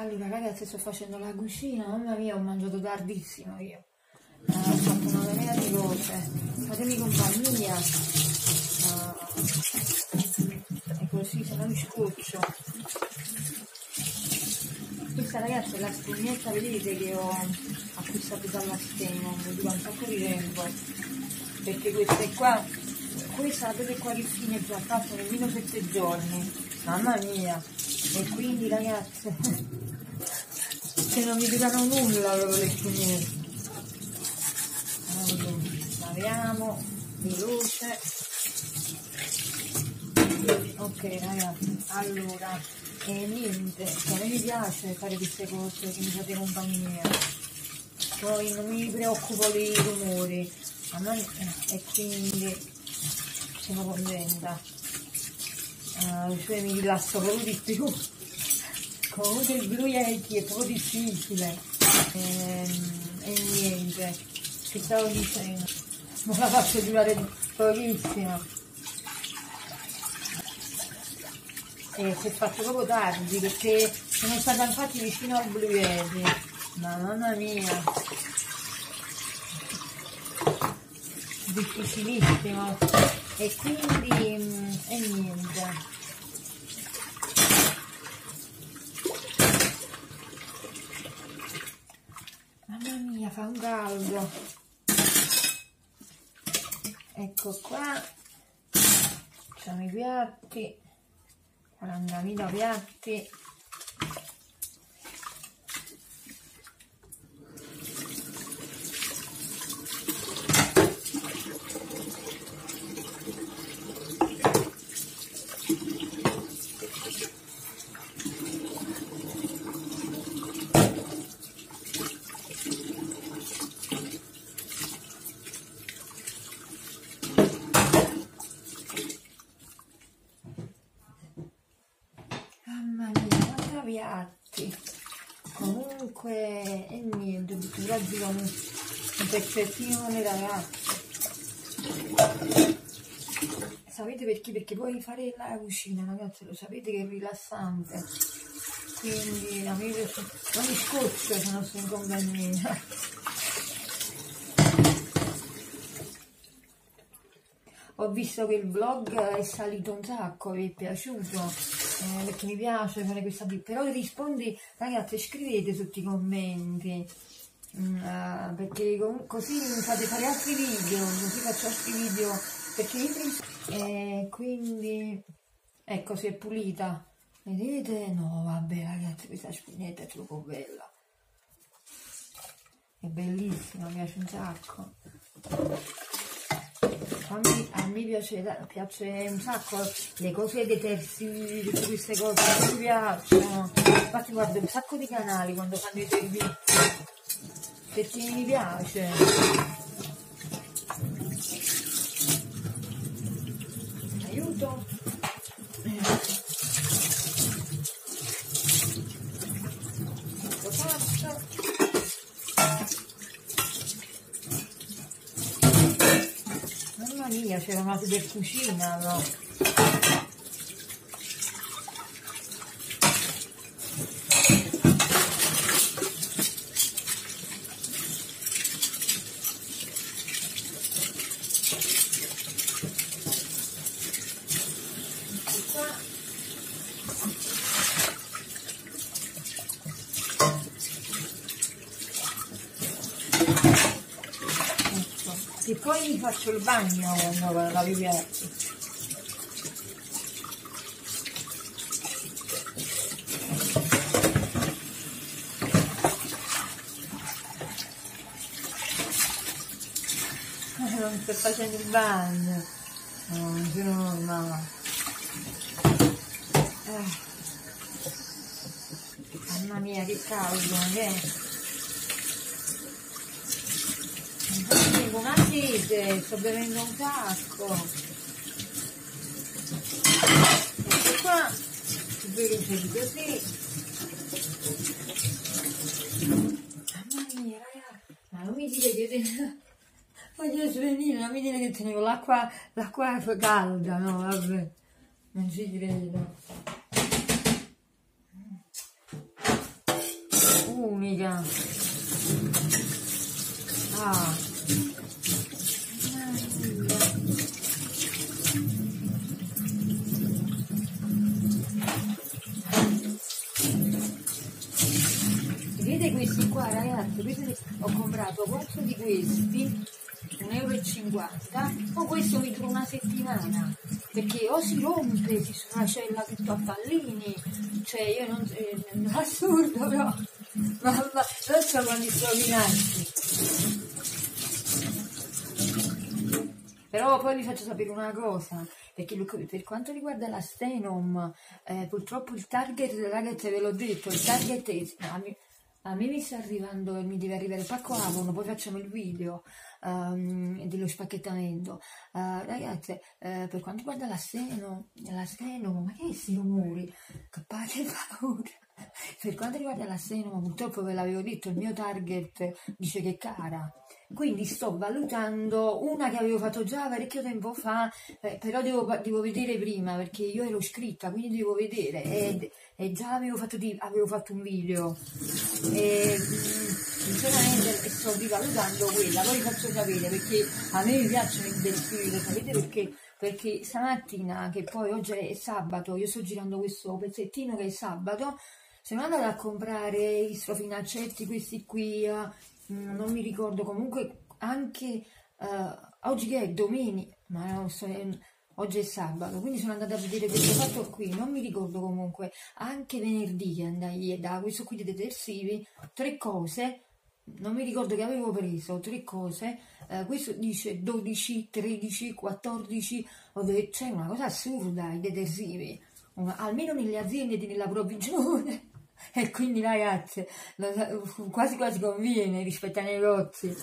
Allora ragazzi sto facendo la cucina, mamma mia ho mangiato tardissimo io. Uh, ho fatto una marea di cose, fatemi compagnia. Uh, e così se no mi scoccio. Questa ragazzi è la spugnetta, vedete che ho acquistato dalla Steno, mi dura un sacco di tempo. Perché queste qua, questa vedete qua che fine già fatto nemmeno sette giorni. Mamma mia! E quindi ragazzi che non mi durano nulla proprio le spugnette laviamo veloce ok ragazzi allora e niente a me mi piace fare queste cose che mi fate compagnia. Poi non mi preoccupo dei rumori me, e quindi sono contenta. Uh, cioè mi rilasso proprio di più comunque il blu Yeti è proprio difficile. E, ehm, e niente che stavo dicendo. Non la faccio durare pochissimo. E si è fatto proprio tardi perché sono stata infatti vicino al ma mamma mia. Difficilissimo. E quindi mm, e niente caldo ecco qua. Facciamo i piatti. 40.000 piatti piatti comunque e niente perché oggi con un pezzettino ragazzi sapete perché? perché poi fare la cucina ragazzi lo sapete che è rilassante. Quindi a me piace non mi scoccio se non sono in compagnia ho visto che il vlog è salito un sacco vi è piaciuto eh, perché mi piace fare questa video, però rispondi, ragazzi, scrivete sotto i commenti, uh, perché così mi fate fare altri video, così faccio altri video, perché io eh, quindi, ecco, si è pulita, vedete? No, vabbè, ragazzi, questa spinetta è troppo bella, è bellissima, mi piace un sacco. A me, a me piace, piace, un sacco le cose detersive, tutte queste cose, mi piacciono. Infatti guardo un sacco di canali quando fanno i servizi, perché mi piace. Aiuto. Ecco fatto. Mia, c'era una per cucina, no? E poi mi faccio il bagno quando la piatti non sto facendo il bagno non sono no. eh. mamma mia che caldo che è? Tengo una sete, sto bevendo un sacco. Ecco qua, bevo così. Mamma mia, ragazzi, ma non mi dite che te... voglio svenire, non mi dite che tenevo l'acqua, l'acqua calda, no, vabbè, non ci credo. unica ah vedete questi qua ragazzi questi, ho comprato 4 di questi 1,50 euro o questo mi dura una settimana perché o si rompe si sfracella tutto a pallini cioè io non eh, assurdo però mamma quando sono rovinati però poi vi faccio sapere una cosa perché per quanto riguarda la Stenom eh, purtroppo il target ragazzi ve l'ho detto il target è, a me mi sta arrivando, mi deve arrivare il pacco Avon, poi facciamo il video um, dello spacchettamento. Uh, ragazze, uh, per quanto riguarda la seno, la seno, ma che questi rumori? Capace paura. Per quanto riguarda la seno, purtroppo ve l'avevo detto, il mio target dice che è cara. Quindi sto valutando una che avevo fatto già parecchio tempo fa, eh, però devo, devo, vedere prima perché io ero iscritta, quindi devo vedere. E, e già avevo fatto, di, avevo fatto, un video e mm, sinceramente sto rivalutando quella poi vi faccio sapere perché a me mi piacciono i delfini sapete perché? perché stamattina che poi oggi è sabato io sto girando questo pezzettino che è sabato sono andata a comprare i strofinaccetti questi qui uh, non mi ricordo comunque anche uh, oggi che è domenica ma non so, oggi è sabato, quindi sono andata a vedere questo fatto qui, non mi ricordo comunque, anche venerdì andai da questo qui di detersivi, tre cose, non mi ricordo che avevo preso, tre cose, eh, questo dice 12, 13, 14, ho detto, c'è una cosa assurda i detersivi, almeno nelle aziende nella provvigione e quindi ragazze quasi quasi conviene rispetto ai negozi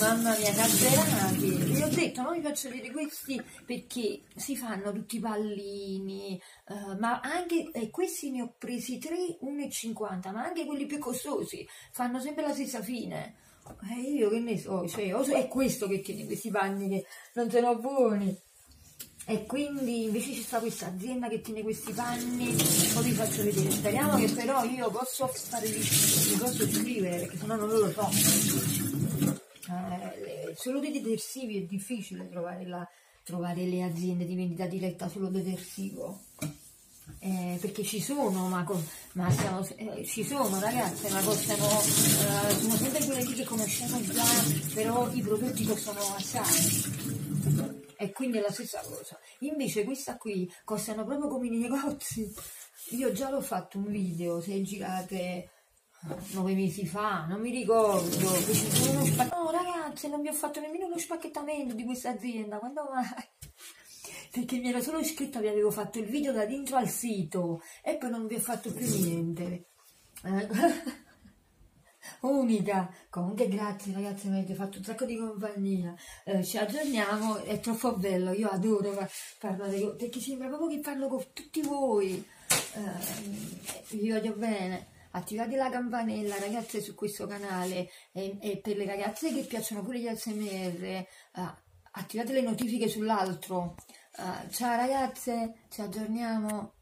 mamma mia carburati vi ho detto non vi faccio vedere questi perché si fanno tutti i pallini uh, ma anche eh, questi ne ho presi 3 1,50 ma anche quelli più costosi fanno sempre la stessa fine. E eh, io che ne so cioè, è questo che tiene questi panni che non sono buoni e quindi invece ci sta questa azienda che tiene questi panni poi vi faccio vedere. Speriamo che però io posso fare vi posso scrivere perché sennò non lo so. Eh, solo dei detersivi è difficile trovare, la, trovare le aziende di vendita diretta solo detersivo. Eh, perché ci sono, ma, ma siamo, eh, ci sono ragazze, ma costano, eh, sono sempre quelle che conosciamo già, però i prodotti costano assai e quindi è la stessa cosa. Invece questa qui costano proprio come i negozi. Io già l'ho fatto un video, se girate nove mesi fa, non mi ricordo, no ragazzi non mi ho fatto nemmeno lo spacchettamento di questa azienda, quando mai? Perché mi ero solo iscritta, vi avevo fatto il video da dentro al sito e poi non vi ho fatto più niente. Unica. Comunque grazie ragazzi, mi avete fatto un sacco di compagnia. Eh, ci aggiorniamo, è troppo bello, io adoro parlare con perché sembra proprio che parlo con tutti voi. Eh, vi voglio bene. Attivate la campanella ragazze su questo canale e, e per le ragazze che piacciono pure gli ASMR, eh, attivate le notifiche sull'altro. Uh, ciao ragazze, ci aggiorniamo.